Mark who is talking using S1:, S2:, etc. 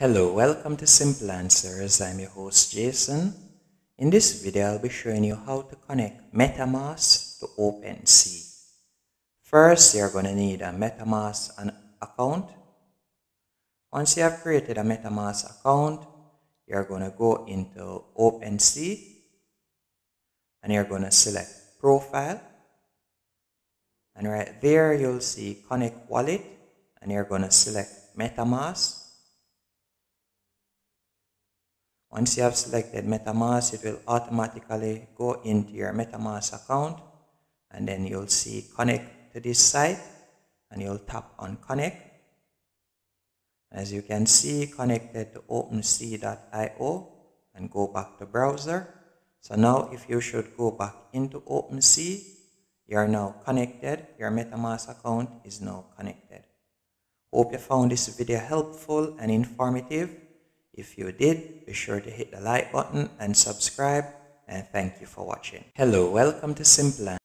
S1: Hello, welcome to Simple Answers. I'm your host Jason. In this video, I'll be showing you how to connect MetaMask to OpenSea. First, you're going to need a MetaMask account. Once you have created a MetaMask account, you're going to go into OpenSea and you're going to select Profile. And right there, you'll see Connect Wallet and you're going to select MetaMask Once you have selected MetaMask, it will automatically go into your MetaMask account and then you'll see connect to this site and you'll tap on connect. As you can see, connected to OpenSea.io and go back to browser. So now if you should go back into OpenSea, you are now connected. Your MetaMask account is now connected. Hope you found this video helpful and informative. If you did, be sure to hit the like button and subscribe and thank you for watching. Hello, welcome to Simple